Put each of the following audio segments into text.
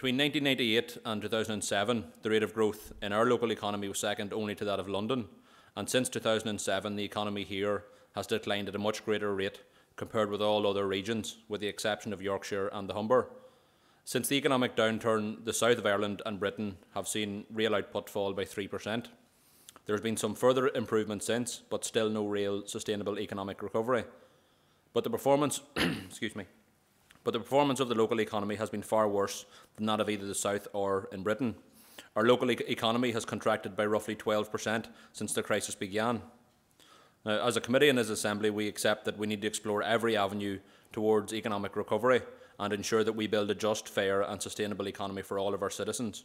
Between 1998 and 2007, the rate of growth in our local economy was second only to that of London, and since 2007, the economy here has declined at a much greater rate compared with all other regions, with the exception of Yorkshire and the Humber. Since the economic downturn, the south of Ireland and Britain have seen real output fall by 3%. There has been some further improvement since, but still no real sustainable economic recovery. But the performance, excuse me, but the performance of the local economy has been far worse than that of either the South or in Britain. Our local e economy has contracted by roughly 12% since the crisis began. Now, as a committee and as Assembly, we accept that we need to explore every avenue towards economic recovery and ensure that we build a just, fair and sustainable economy for all of our citizens.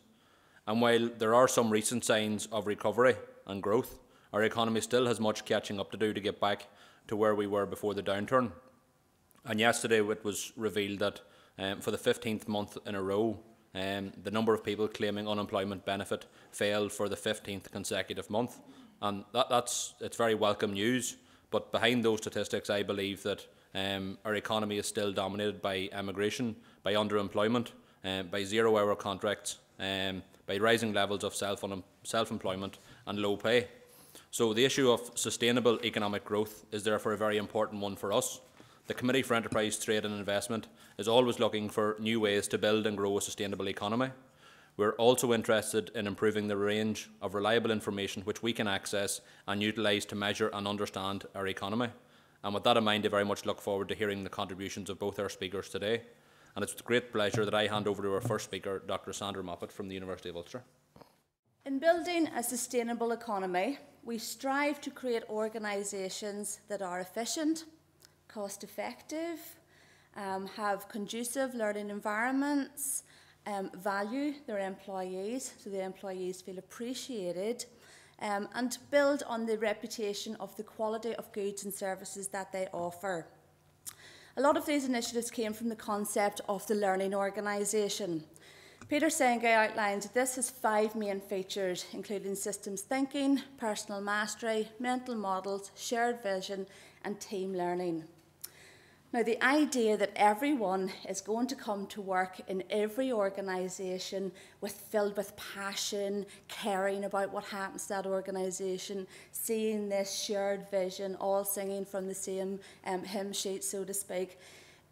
And while there are some recent signs of recovery and growth, our economy still has much catching up to do to get back to where we were before the downturn. And yesterday it was revealed that um, for the 15th month in a row, um, the number of people claiming unemployment benefit fell for the 15th consecutive month. And that, that's, it's very welcome news. But behind those statistics, I believe that um, our economy is still dominated by emigration, by underemployment, um, by zero hour contracts, um, by rising levels of self employment and low pay. So, the issue of sustainable economic growth is therefore a very important one for us. The Committee for Enterprise, Trade and Investment is always looking for new ways to build and grow a sustainable economy. We're also interested in improving the range of reliable information which we can access and utilise to measure and understand our economy. And with that in mind, I very much look forward to hearing the contributions of both our speakers today. And it's with great pleasure that I hand over to our first speaker, Dr. Sandra Moffett from the University of Ulster. In building a sustainable economy, we strive to create organisations that are efficient, cost effective, um, have conducive learning environments, um, value their employees so the employees feel appreciated, um, and build on the reputation of the quality of goods and services that they offer. A lot of these initiatives came from the concept of the learning organisation. Peter Senge outlined this has five main features, including systems thinking, personal mastery, mental models, shared vision, and team learning. Now, the idea that everyone is going to come to work in every organisation with filled with passion, caring about what happens to that organisation, seeing this shared vision, all singing from the same um, hymn sheet, so to speak,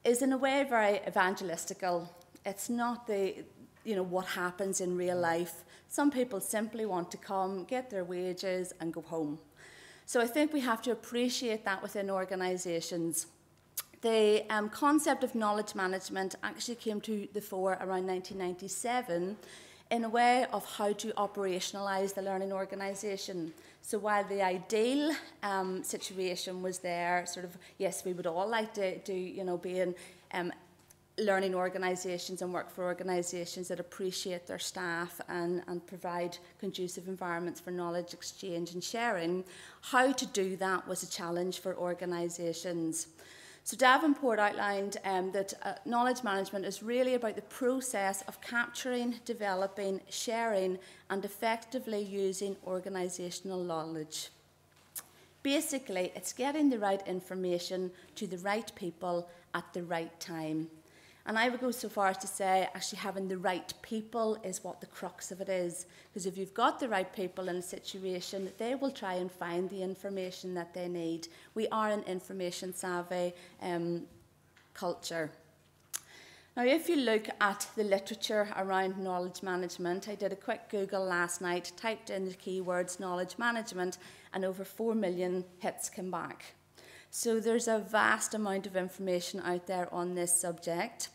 is in a way very evangelistical. It's not the you know what happens in real life. Some people simply want to come, get their wages, and go home. So I think we have to appreciate that within organisations the um, concept of knowledge management actually came to the fore around 1997 in a way of how to operationalise the learning organisation. So while the ideal um, situation was there, sort of, yes, we would all like to, to you know, be in um, learning organisations and work for organisations that appreciate their staff and, and provide conducive environments for knowledge exchange and sharing, how to do that was a challenge for organisations. So Davenport outlined um, that uh, knowledge management is really about the process of capturing, developing, sharing and effectively using organisational knowledge. Basically, it's getting the right information to the right people at the right time. And I would go so far as to say actually having the right people is what the crux of it is. Because if you've got the right people in a situation, they will try and find the information that they need. We are an information savvy um, culture. Now, if you look at the literature around knowledge management, I did a quick Google last night, typed in the keywords knowledge management, and over 4 million hits came back. So there's a vast amount of information out there on this subject.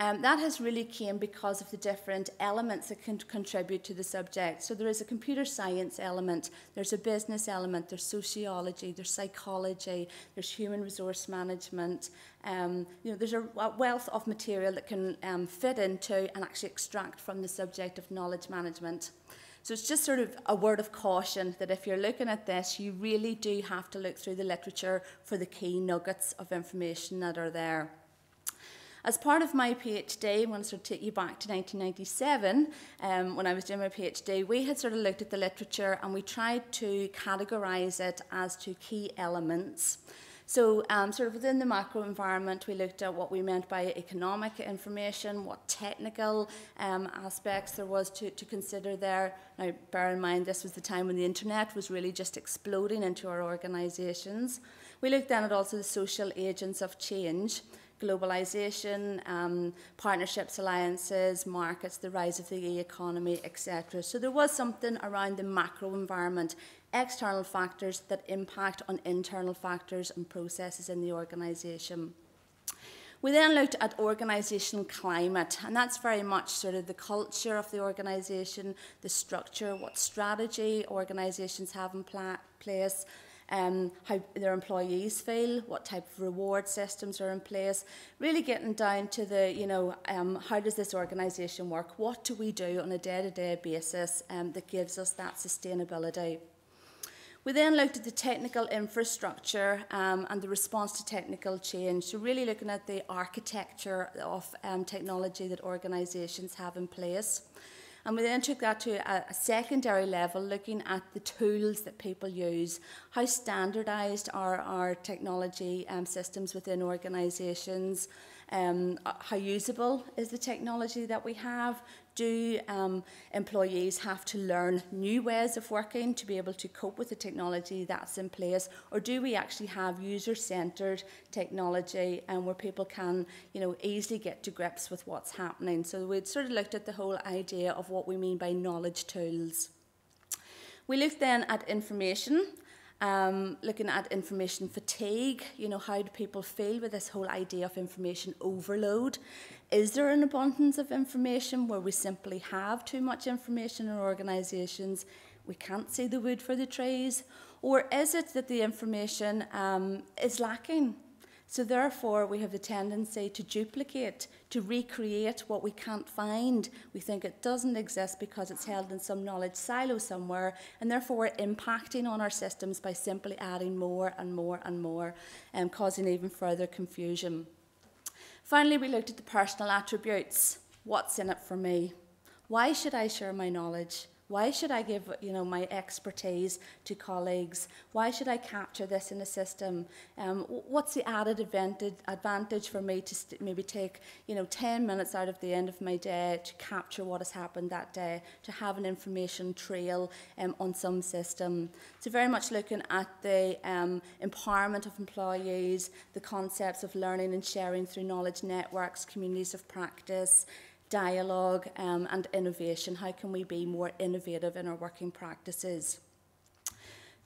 Um, that has really came because of the different elements that can contribute to the subject. So there is a computer science element, there's a business element, there's sociology, there's psychology, there's human resource management. Um, you know, there's a wealth of material that can um, fit into and actually extract from the subject of knowledge management. So it's just sort of a word of caution that if you're looking at this, you really do have to look through the literature for the key nuggets of information that are there. As part of my PhD, I'm going to sort of take you back to 1997, um, when I was doing my PhD, we had sort of looked at the literature and we tried to categorise it as to key elements. So, um, sort of within the macro environment, we looked at what we meant by economic information, what technical um, aspects there was to, to consider there. Now, bear in mind, this was the time when the internet was really just exploding into our organisations. We looked then at also the social agents of change globalisation, um, partnerships, alliances, markets, the rise of the e-economy, etc. So there was something around the macro environment, external factors that impact on internal factors and processes in the organisation. We then looked at organisational climate, and that's very much sort of the culture of the organisation, the structure, what strategy organisations have in place, um, how their employees feel, what type of reward systems are in place, really getting down to the, you know, um, how does this organisation work? What do we do on a day-to-day -day basis um, that gives us that sustainability? We then looked at the technical infrastructure um, and the response to technical change. So really looking at the architecture of um, technology that organisations have in place. And we then took that to a, a secondary level, looking at the tools that people use. How standardised are our technology um, systems within organisations? Um, uh, how usable is the technology that we have? Do um, employees have to learn new ways of working to be able to cope with the technology that's in place? Or do we actually have user-centred technology and um, where people can you know, easily get to grips with what's happening? So we'd sort of looked at the whole idea of what we mean by knowledge tools. We looked then at information um, looking at information fatigue, you know, how do people feel with this whole idea of information overload? Is there an abundance of information where we simply have too much information in organisations? We can't see the wood for the trees? Or is it that the information um, is lacking? So therefore, we have the tendency to duplicate, to recreate what we can't find. We think it doesn't exist because it's held in some knowledge silo somewhere, and therefore we're impacting on our systems by simply adding more and more and more, and um, causing even further confusion. Finally, we looked at the personal attributes. What's in it for me? Why should I share my knowledge? Why should I give you know, my expertise to colleagues? Why should I capture this in a system? Um, what's the added advantage, advantage for me to maybe take you know, 10 minutes out of the end of my day to capture what has happened that day, to have an information trail um, on some system? So very much looking at the um, empowerment of employees, the concepts of learning and sharing through knowledge networks, communities of practice, dialogue um, and innovation. How can we be more innovative in our working practices?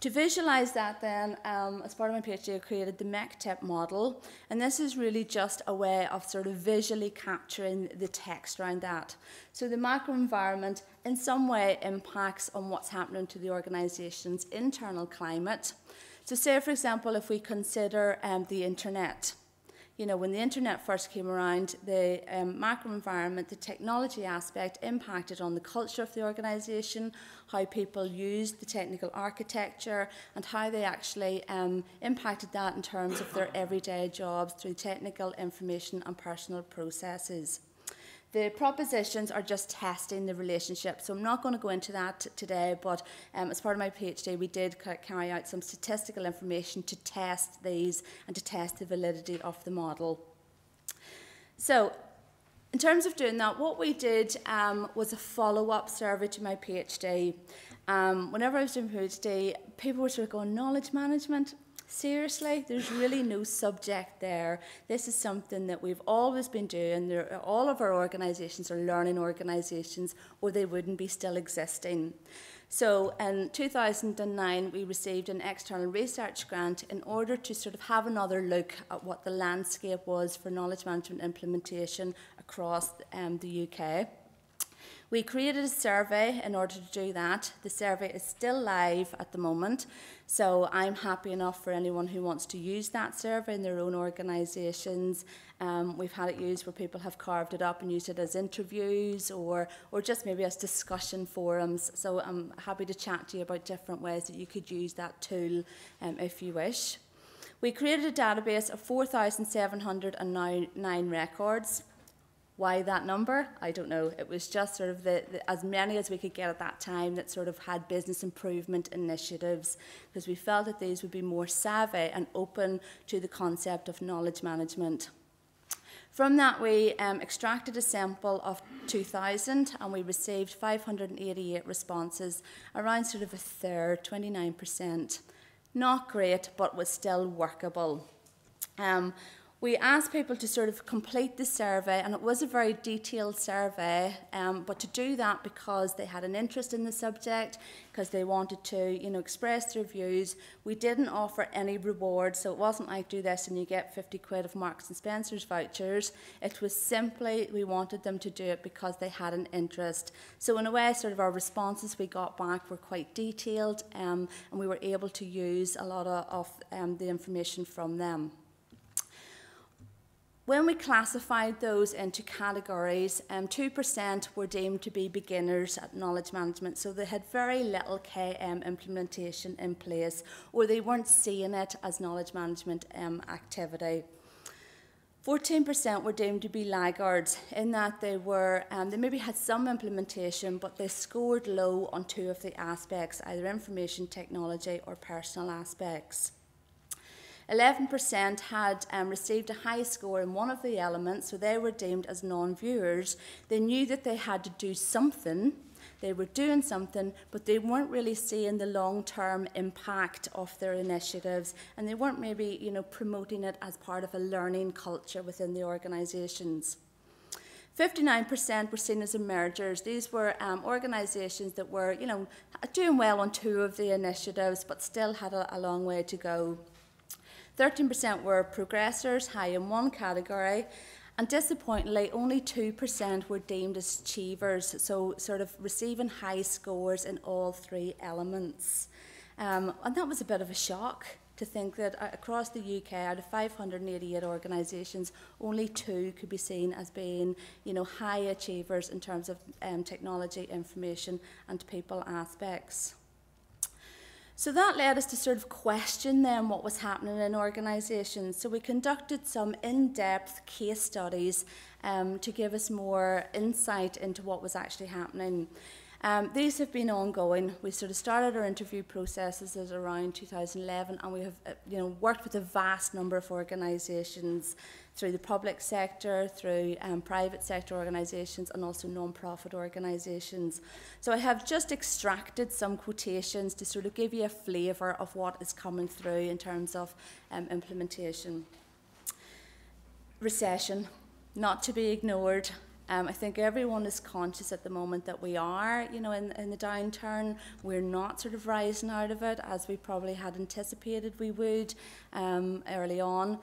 To visualise that then, um, as part of my PhD, I created the MECTIP model, and this is really just a way of sort of visually capturing the text around that. So the macro environment in some way impacts on what's happening to the organisation's internal climate. So say, for example, if we consider um, the internet, you know, when the internet first came around, the um, macro environment, the technology aspect impacted on the culture of the organisation, how people used the technical architecture, and how they actually um, impacted that in terms of their everyday jobs through technical information and personal processes. The propositions are just testing the relationship, so I'm not going to go into that today, but um, as part of my PhD, we did carry out some statistical information to test these and to test the validity of the model. So, in terms of doing that, what we did um, was a follow-up survey to my PhD. Um, whenever I was doing PhD, people were sort of going, knowledge management, Seriously, there's really no subject there. This is something that we've always been doing. There, all of our organisations are learning organisations, or they wouldn't be still existing. So in 2009, we received an external research grant in order to sort of have another look at what the landscape was for knowledge management implementation across um, the UK. We created a survey in order to do that. The survey is still live at the moment, so I'm happy enough for anyone who wants to use that survey in their own organisations. Um, we've had it used where people have carved it up and used it as interviews or, or just maybe as discussion forums. So I'm happy to chat to you about different ways that you could use that tool um, if you wish. We created a database of 4,709 records Why that number? I don't know. It was just sort of the, the, as many as we could get at that time that sort of had business improvement initiatives because we felt that these would be more savvy and open to the concept of knowledge management. From that, we um, extracted a sample of 2,000 and we received 588 responses, around sort of a third, 29%. Not great, but was still workable. Um, we asked people to sort of complete the survey, and it was a very detailed survey, um, but to do that because they had an interest in the subject, because they wanted to, you know, express their views. We didn't offer any reward, so it wasn't like do this and you get 50 quid of Marks and Spencer's vouchers. It was simply we wanted them to do it because they had an interest. So in a way, sort of our responses we got back were quite detailed, um, and we were able to use a lot of, of um, the information from them. When we classified those into categories, um, 2% were deemed to be beginners at knowledge management, so they had very little KM implementation in place, or they weren't seeing it as knowledge management um, activity. 14% were deemed to be laggards in that they were um, they maybe had some implementation but they scored low on two of the aspects either information technology or personal aspects 11% had um, received a high score in one of the elements, so they were deemed as non viewers. They knew that they had to do something, they were doing something, but they weren't really seeing the long term impact of their initiatives, and they weren't maybe you know, promoting it as part of a learning culture within the organisations. 59% were seen as emergers. These were um, organisations that were, you know, doing well on two of the initiatives, but still had a, a long way to go. 13% were progressors, high in one category, and disappointingly, only 2% were deemed as achievers, so sort of receiving high scores in all three elements. Um, and that was a bit of a shock to think that uh, across the UK, out of 588 organisations, only two could be seen as being, you know, high achievers in terms of um, technology, information, and people aspects. So that led us to sort of question then what was happening in organisations. So we conducted some in-depth case studies um, to give us more insight into what was actually happening. Um, these have been ongoing. We sort of started our interview processes around 2011, and we have, uh, you know, worked with a vast number of organisations through the public sector, through um, private sector organisations, and also non-profit organisations. So I have just extracted some quotations to sort of give you a flavour of what is coming through in terms of um, implementation. Recession, not to be ignored. Um, I think everyone is conscious at the moment that we are, you know, in, in the downturn. We're not sort of rising out of it as we probably had anticipated we would um, early on.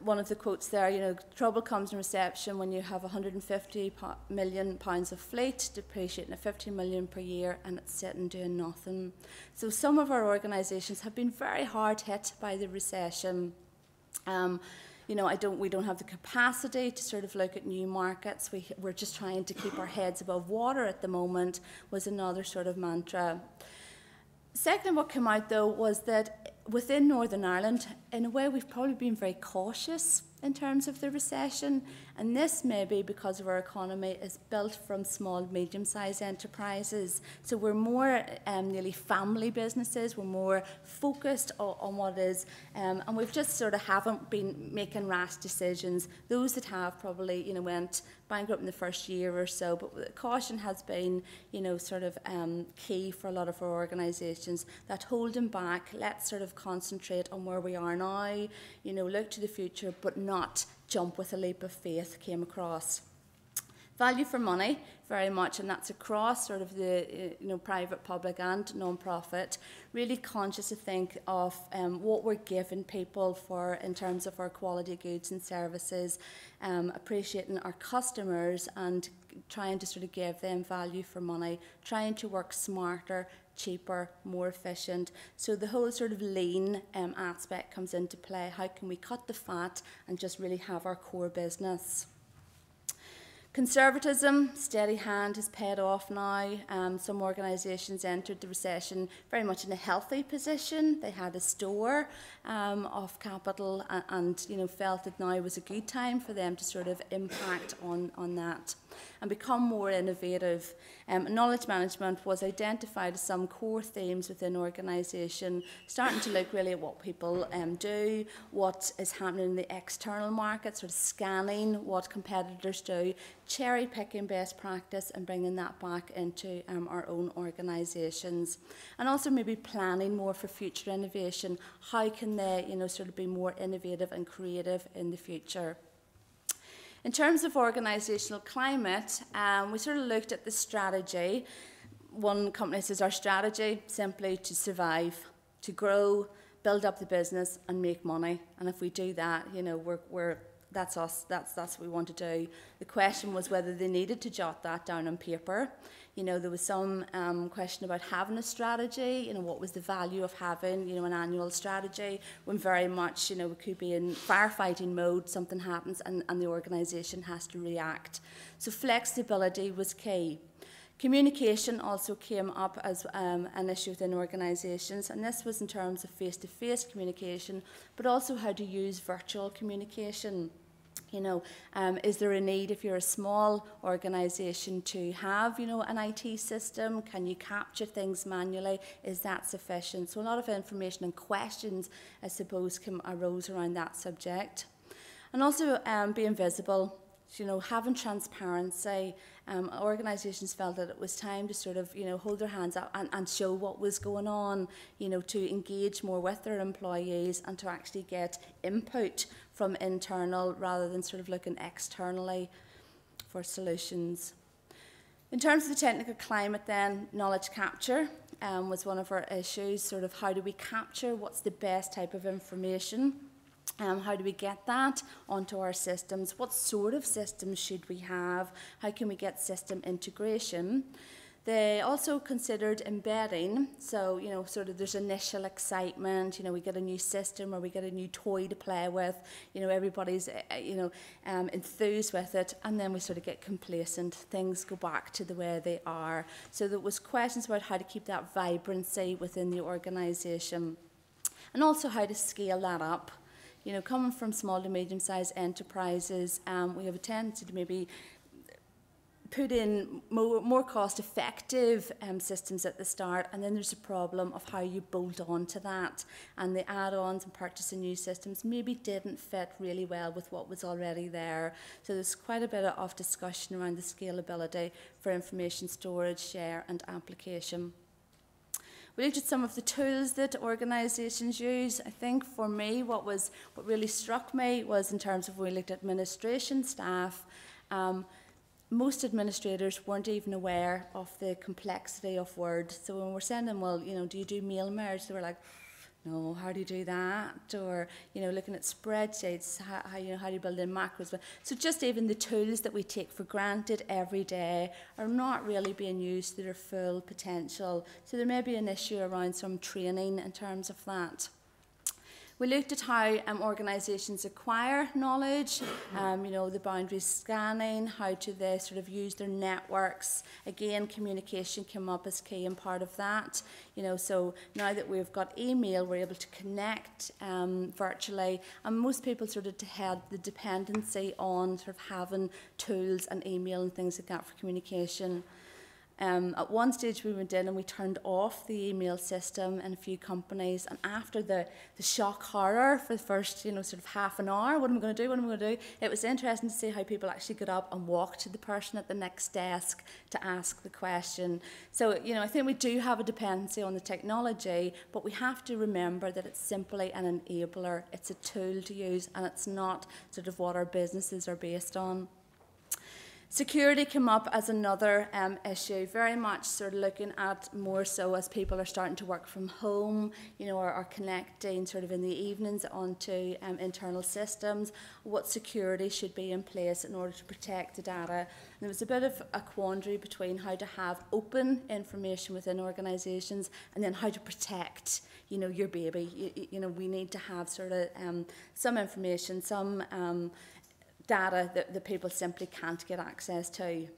One of the quotes there, you know, trouble comes in reception when you have 150 million pounds of fleet depreciating at 50 million per year and it's sitting doing nothing. So some of our organisations have been very hard hit by the recession. Um, you know, I don't, we don't have the capacity to sort of look at new markets. We, we're just trying to keep our heads above water at the moment was another sort of mantra. Second, what came out though was that within Northern Ireland, in a way, we've probably been very cautious in terms of the recession. And this may be because our economy is built from small, medium-sized enterprises. So we're more um, nearly family businesses. We're more focused on, on what is, um, and we've just sort of haven't been making rash decisions. Those that have probably, you know, went bankrupt in the first year or so. But caution has been, you know, sort of um, key for a lot of our organisations. That holding back, let's sort of concentrate on where we are now. You know, look to the future, but not jump with a leap of faith. Came across. Value for money, very much, and that's across sort of the uh, you know private, public, and non-profit. Really conscious to think of um, what we're giving people for in terms of our quality goods and services, um, appreciating our customers and trying to sort of give them value for money, trying to work smarter, cheaper, more efficient. So the whole sort of lean um, aspect comes into play. How can we cut the fat and just really have our core business? Conservatism, steady hand, has paid off now. Um, some organisations entered the recession very much in a healthy position. They had a store um, of capital and, and, you know felt that now was a good time for them to sort of impact on, on that and become more innovative. Um, knowledge management was identified as some core themes within organisation, starting to look really at what people um, do, what is happening in the external market, sort of scanning what competitors do, cherry picking best practice and bringing that back into um, our own organisations. And also maybe planning more for future innovation. How can they you know sort of be more innovative and creative in the future? In terms of organisational climate, um, we sort of looked at the strategy. One company says our strategy simply to survive, to grow, build up the business, and make money. And if we do that, you know, we're, we're that's us. That's that's what we want to do. The question was whether they needed to jot that down on paper. You know, there was some um, question about having a strategy. You know, what was the value of having you know an annual strategy when very much you know we could be in firefighting mode. Something happens and, and the organisation has to react. So flexibility was key. Communication also came up as um, an issue within organisations, and this was in terms of face to face communication, but also how to use virtual communication. You know, um, is there a need if you're a small organisation to have, you know, an IT system? Can you capture things manually? Is that sufficient? So a lot of information and questions, I suppose, came, arose around that subject. And also um, being visible, you know, having transparency. Um, organisations felt that it was time to sort of, you know, hold their hands up and, and show what was going on, you know, to engage more with their employees and to actually get input from internal rather than sort of looking externally for solutions. In terms of the technical climate then, knowledge capture um, was one of our issues, sort of how do we capture, what's the best type of information, um, how do we get that onto our systems, what sort of systems should we have, how can we get system integration. They also considered embedding, so you know, sort of there's initial excitement. You know, we get a new system or we get a new toy to play with. You know, everybody's uh, you know um, enthused with it, and then we sort of get complacent. Things go back to the way they are. So there was questions about how to keep that vibrancy within the organisation, and also how to scale that up you know, coming from small to medium-sized enterprises, um, we have a tendency to maybe put in more, more cost effective um, systems at the start and then there's a problem of how you bolt on to that and the add-ons and purchasing new systems maybe didn't fit really well with what was already there so there's quite a bit of discussion around the scalability for information storage share and application we looked at some of the tools that organisations use. I think for me, what was what really struck me was in terms of when we looked at administration staff. Um, most administrators weren't even aware of the complexity of Word. So when we're saying them, well, you know, do you do mail merge? They were like, no, how do you do that? Or, you know, looking at spreadsheets, how, how, you know, how do you build in macros? So just even the tools that we take for granted every day are not really being used to their full potential. So there may be an issue around some training in terms of that. We looked at how um, organisations acquire knowledge, um, you know, the boundary scanning, how to they sort of use their networks. Again, communication came up as key and part of that. You know, so now that we've got email, we're able to connect um, virtually, and most people sort of had the dependency on sort of having tools and email and things like that for communication. Um, at one stage, we went in and we turned off the email system in a few companies. And after the, the shock horror for the first, you know, sort of half an hour, what am I going to do? What am I going to do? It was interesting to see how people actually got up and walked to the person at the next desk to ask the question. So, you know, I think we do have a dependency on the technology, but we have to remember that it's simply an enabler. It's a tool to use, and it's not sort of what our businesses are based on. Security came up as another um, issue, very much sort of looking at more so as people are starting to work from home, you know, or are connecting sort of in the evenings onto um, internal systems, what security should be in place in order to protect the data. And there was a bit of a quandary between how to have open information within organisations and then how to protect, you know, your baby. You, you know, we need to have sort of um, some information, some um, data that the people simply can't get access to.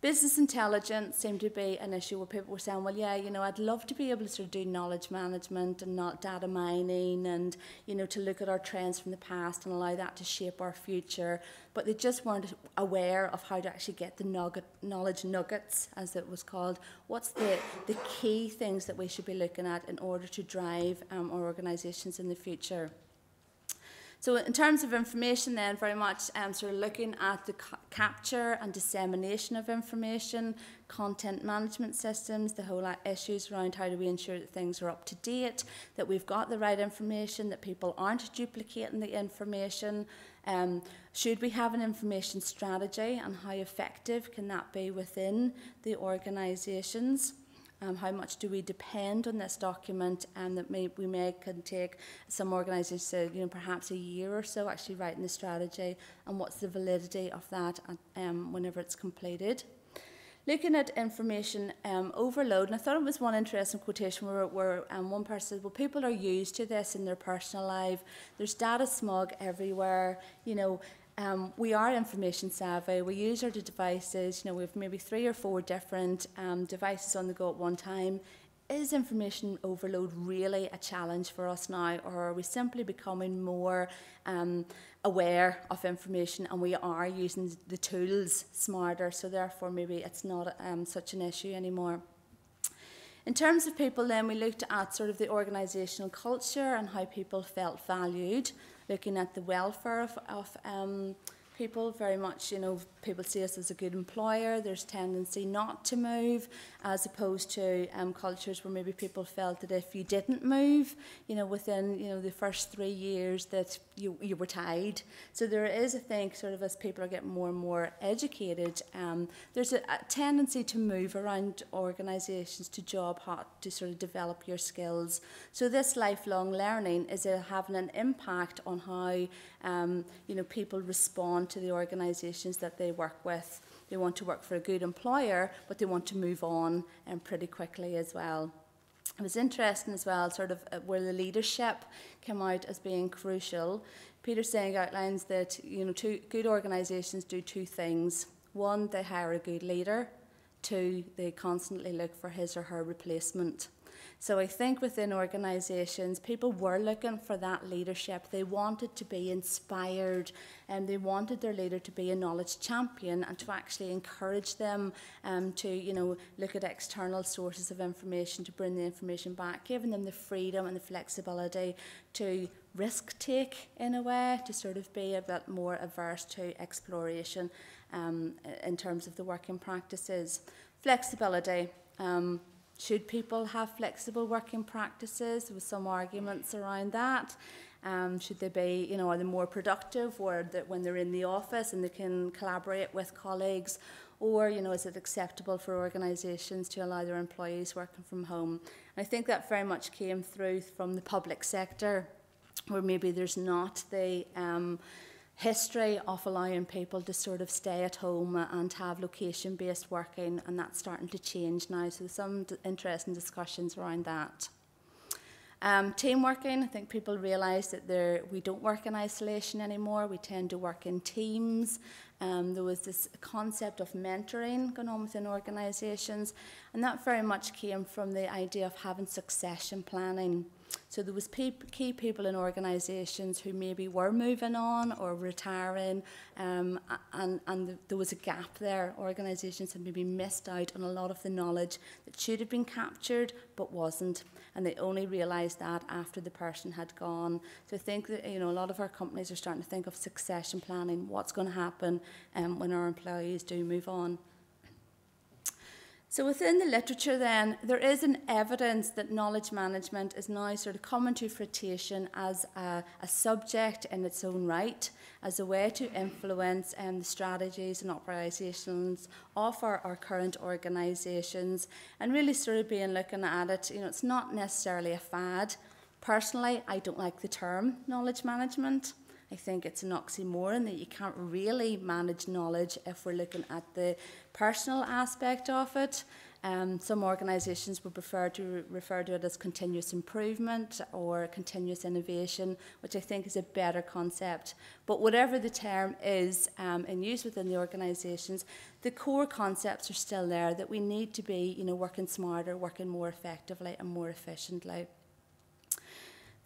Business intelligence seemed to be an issue where people were saying, well, yeah, you know, I'd love to be able to sort of do knowledge management and not data mining and, you know, to look at our trends from the past and allow that to shape our future. But they just weren't aware of how to actually get the nugget, knowledge nuggets, as it was called. What's the, the key things that we should be looking at in order to drive um, our organisations in the future? So in terms of information then, very much um, sort of looking at the ca capture and dissemination of information, content management systems, the whole issues around how do we ensure that things are up to date, that we've got the right information, that people aren't duplicating the information. Um, should we have an information strategy and how effective can that be within the organisations? Um, how much do we depend on this document and that may, we may can take some organisations say, you know perhaps a year or so actually writing the strategy and what's the validity of that um, whenever it's completed. Looking at information um, overload, and I thought it was one interesting quotation where, where um, one person said, well, people are used to this in their personal life. There's data smog everywhere. You know, um, we are information savvy. We use our devices. You know, we have maybe three or four different um, devices on the go at one time. Is information overload really a challenge for us now, or are we simply becoming more um, aware of information and we are using the tools smarter? So therefore, maybe it's not um, such an issue anymore. In terms of people, then we looked at sort of the organisational culture and how people felt valued looking at the welfare of, of um, people very much, you know, people see us as a good employer. There's tendency not to move. As opposed to um, cultures where maybe people felt that if you didn't move, you know, within you know the first three years, that you you were tied. So there is, I think, sort of as people are getting more and more educated, um, there's a, a tendency to move around organisations to job hot to sort of develop your skills. So this lifelong learning is uh, having an impact on how um, you know people respond to the organisations that they work with. They want to work for a good employer, but they want to move on um, pretty quickly as well. It was interesting as well, sort of uh, where the leadership came out as being crucial. Peter Senge outlines that you know two good organisations do two things. One, they hire a good leader. Two, they constantly look for his or her replacement. So I think within organisations, people were looking for that leadership. They wanted to be inspired and they wanted their leader to be a knowledge champion and to actually encourage them um, to, you know, look at external sources of information to bring the information back, giving them the freedom and the flexibility to risk take in a way, to sort of be a bit more averse to exploration um, in terms of the working practices. Flexibility. Um, should people have flexible working practices? Was some arguments around that. Um, should they be, you know, are they more productive or that when they're in the office and they can collaborate with colleagues? Or, you know, is it acceptable for organisations to allow their employees working from home? And I think that very much came through from the public sector, where maybe there's not the um, history of allowing people to sort of stay at home and have location based working, and that's starting to change now. So, some interesting discussions around that. Um, team working, I think people realise that there we don't work in isolation anymore. We tend to work in teams. Um, there was this concept of mentoring going on within organisations, and that very much came from the idea of having succession planning. So there was key people in organisations who maybe were moving on or retiring, um, and, and there was a gap there. Organisations had maybe missed out on a lot of the knowledge that should have been captured but wasn't, and they only realised that after the person had gone. So I think that you know a lot of our companies are starting to think of succession planning, what's going to happen um, when our employees do move on. So within the literature then, there is an evidence that knowledge management is now sort of coming to fruition as a, a subject in its own right, as a way to influence um, the strategies and operations of our, our current organisations and really sort of being looking at it, you know, it's not necessarily a fad. Personally, I don't like the term knowledge management. I think it's an oxymoron that you can't really manage knowledge if we're looking at the personal aspect of it. Um, some organisations would prefer to refer to it as continuous improvement or continuous innovation, which I think is a better concept. But whatever the term is um, in use within the organisations, the core concepts are still there that we need to be, you know, working smarter, working more effectively and more efficiently.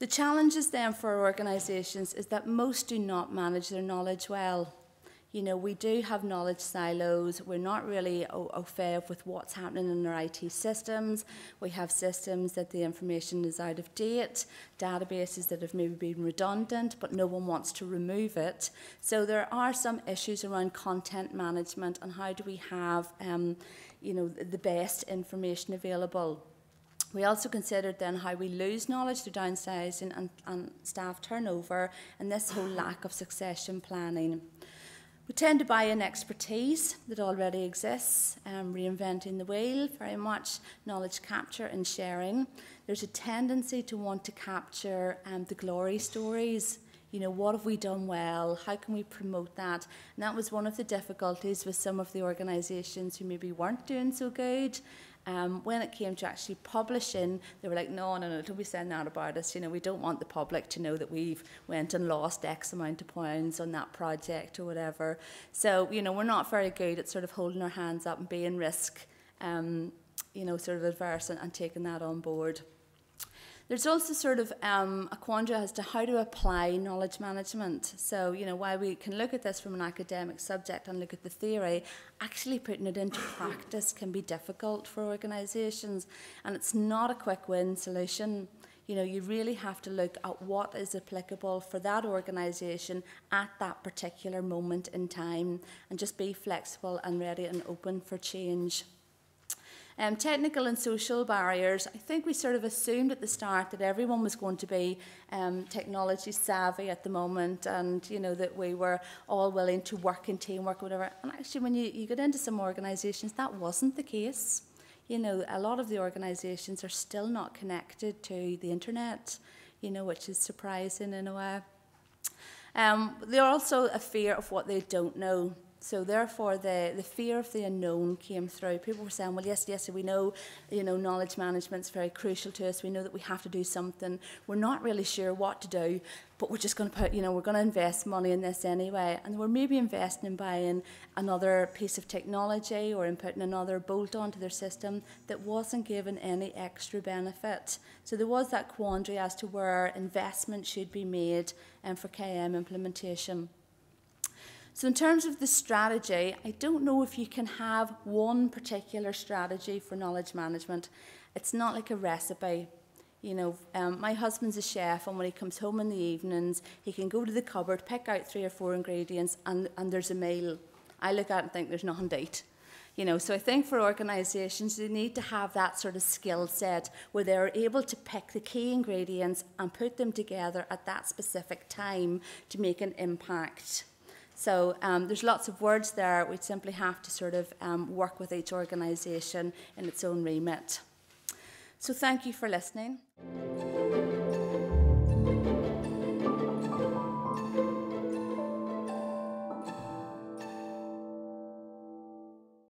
The challenges then for organisations is that most do not manage their knowledge well you know, we do have knowledge silos. We're not really au fait with what's happening in our IT systems. We have systems that the information is out of date, databases that have maybe been redundant, but no one wants to remove it. So there are some issues around content management and how do we have, um, you know, the best information available. We also considered then how we lose knowledge through downsizing and, and staff turnover and this whole lack of succession planning. We tend to buy in expertise that already exists, um, reinventing the wheel, very much knowledge capture and sharing. There's a tendency to want to capture um, the glory stories. You know, what have we done well? How can we promote that? And that was one of the difficulties with some of the organisations who maybe weren't doing so good. Um, when it came to actually publishing, they were like, no, no, no, don't be saying that about us. You know, we don't want the public to know that we've went and lost X amount of pounds on that project or whatever. So, you know, we're not very good at sort of holding our hands up and being risk, um, you know, sort of adverse and, and taking that on board. There's also sort of um, a quandary as to how to apply knowledge management. So, you know, while we can look at this from an academic subject and look at the theory, actually putting it into practice can be difficult for organisations, and it's not a quick win solution. You know, you really have to look at what is applicable for that organisation at that particular moment in time and just be flexible and ready and open for change. Um, technical and social barriers, I think we sort of assumed at the start that everyone was going to be um, technology savvy at the moment and, you know, that we were all willing to work in teamwork or whatever. And actually, when you, you get into some organisations, that wasn't the case. You know, a lot of the organisations are still not connected to the internet, you know, which is surprising in a way. Um, they're also a fear of what they don't know. So therefore, the, the fear of the unknown came through. People were saying, well, yes, yes, we know, you know, knowledge management is very crucial to us. We know that we have to do something. We're not really sure what to do, but we're just going to put, you know, we're going to invest money in this anyway. And we're maybe investing in buying another piece of technology or in putting another bolt onto their system that wasn't given any extra benefit. So there was that quandary as to where investment should be made um, for KM implementation. So in terms of the strategy, I don't know if you can have one particular strategy for knowledge management. It's not like a recipe. You know, um, my husband's a chef, and when he comes home in the evenings, he can go to the cupboard, pick out three or four ingredients, and, and there's a meal. I look at it and think there's nothing to eat. You know, so I think for organisations, they need to have that sort of skill set where they're able to pick the key ingredients and put them together at that specific time to make an impact. So um, there's lots of words there. We simply have to sort of um, work with each organisation in its own remit. So thank you for listening.